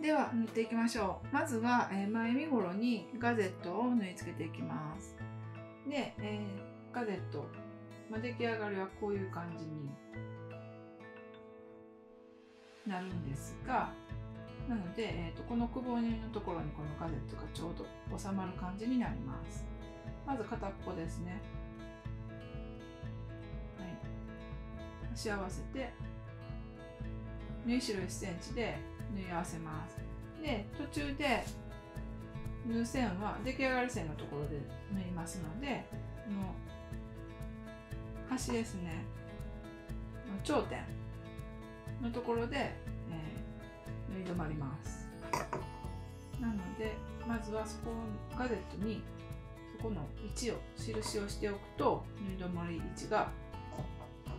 では縫っていきましょう。まずは、えー、前身頃にガゼットを縫い付けていきます。で、えー、ガゼット、まあ、出来上がりはこういう感じになるんですがなので、えーと、このくぼみのところにこのガゼットがちょうど収まる感じになります。まず片っぽですね。はい。足合わせて縫い代1センチで縫い合わせます。で途中で縫う線は出来上がり線のところで縫いますのでこの端ですね。頂点のところで、えー、縫い止まります。なのでまずはそこガゼットにそこの位置を印をしておくと縫い止まり位置が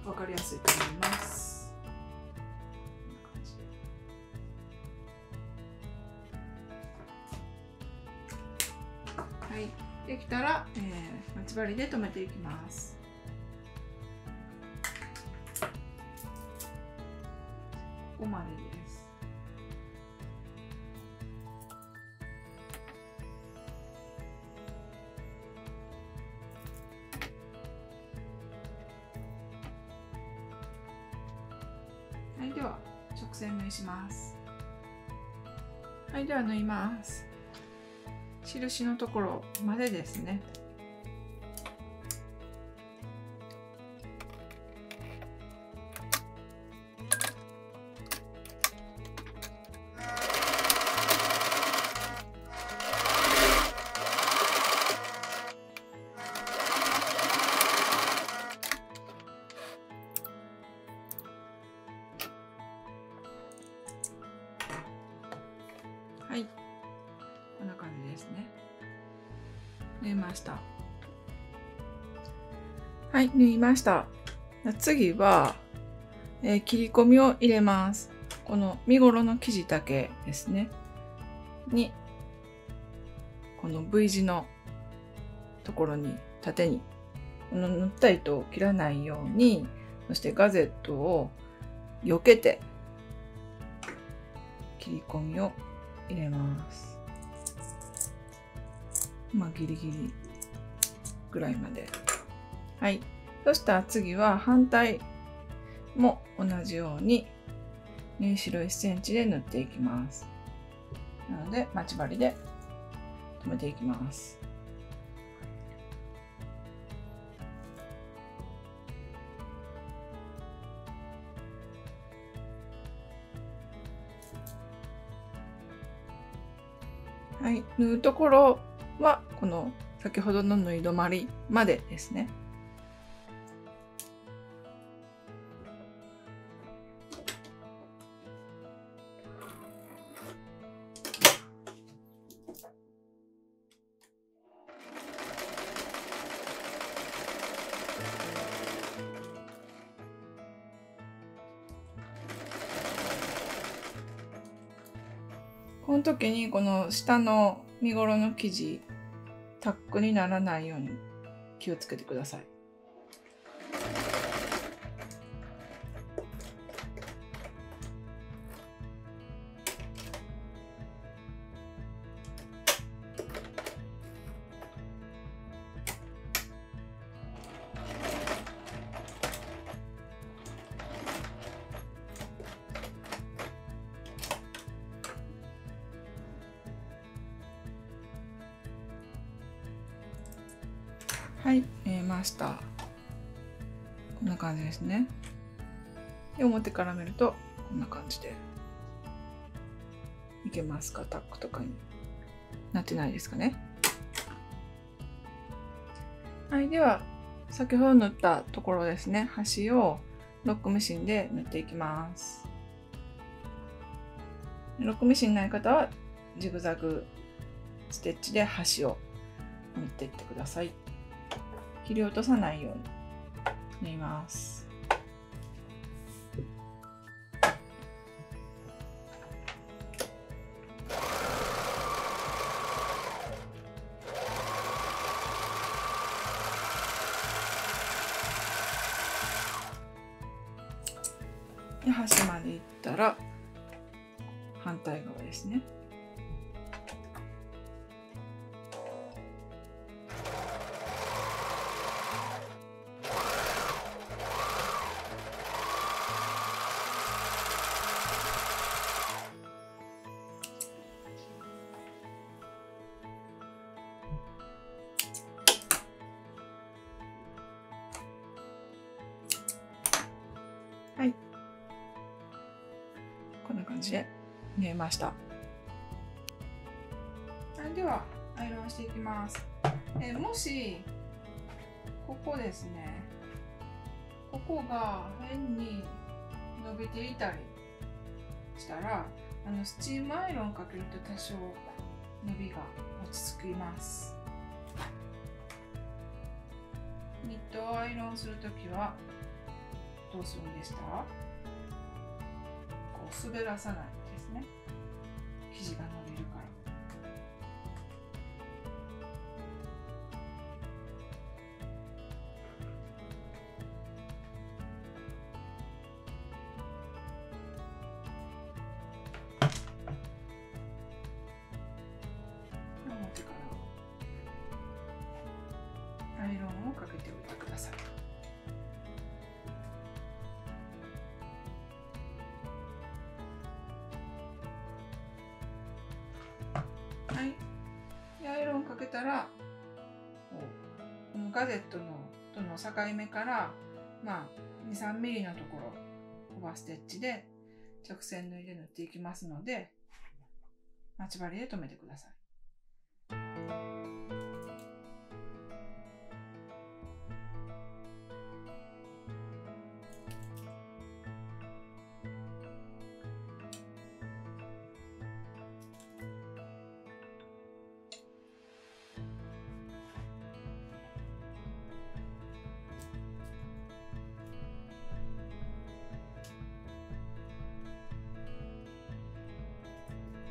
分かりやすいと思います。はい。できたら、えー、待ち針で留めていきます。ここまでです。はいでは直線縫いします。はいでは縫います。印のところまでですね。ました。はい縫いました。次は、えー、切り込みを入れます。この身ごろの生地だけですね。にこの V 字のところに縦にこの縫った糸を切らないようにそしてガゼットを避けて切り込みを入れます。まあギリギリぐらいまで。はい。そしたら次は反対も同じように縫い代1センチで縫っていきます。なので待ち針で留めていきます。はい、縫うところはこの先ほどの縫い止まりまでですね。この時にこの下の身ごろの生地タックにならないように気をつけてください。はい、え、ました。こんな感じですね。で、表から見ると、こんな感じで。いけますか？タックとかになってないですかね？はい、では、先ほど縫ったところですね。端をロックミシンで縫っていきます。ロックミシンない方は、ジグザグステッチで端を縫っていってください。切り落とさないように縫います。で端までいったら反対側ですね。感じで縫えました。はい、ではアイロンしていきます。えもしここですね、ここが変に伸びていたりしたら、あのスチームアイロンかけると多少伸びが落ち着きます。ニットアイロンするときはどうするんでした滑らさないですね。生地が伸びるから。はい。でアイロンかけたら、このガゼットのとの境目から、まあ、23mm のところ、オーバーステッチで直線縫いで縫っていきますので、待ち針で留めてください。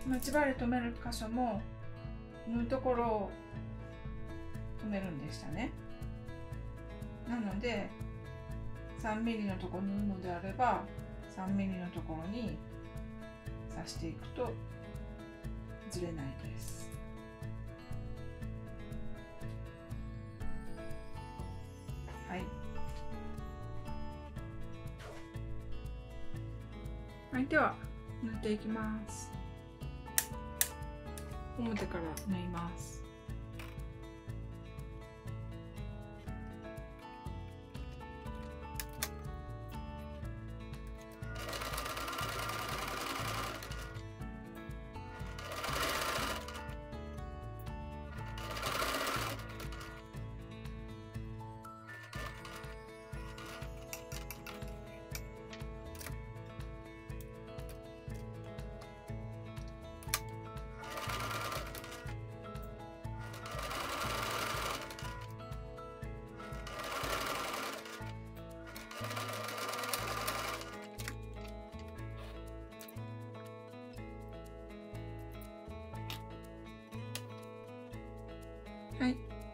待ち針留める箇所も縫うところを留めるんでしたね。なので 3mm のところ縫うのであれば 3mm のところに刺していくとずれないです。はい。はいでは縫っていきます。表から縫います。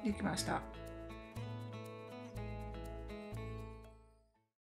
できました。